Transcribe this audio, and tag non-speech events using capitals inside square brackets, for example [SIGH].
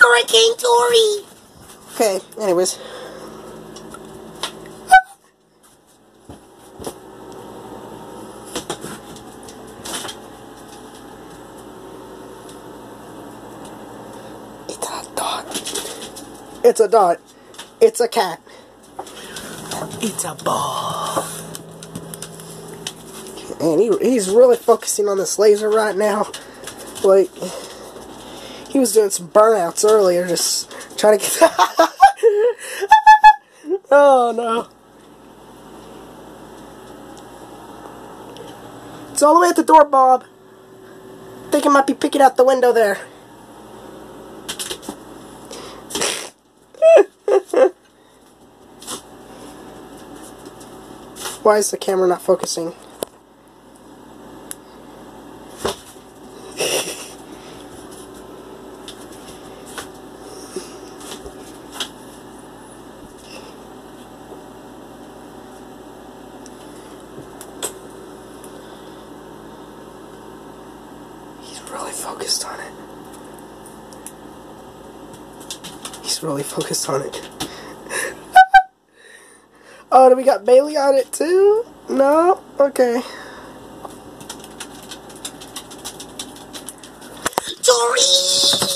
Hurricane Tori! Okay, anyways. It's a dot. It's a dot. It's a cat. It's a ball. And he, he's really focusing on this laser right now. Like, he was doing some burnouts earlier, just trying to get. [LAUGHS] oh no. It's all the way at the door, Bob. think it might be picking out the window there. Why is the camera not focusing? He's really focused on it. He's really focused on it. Oh, do we got Bailey on it too? No? Okay. Tori!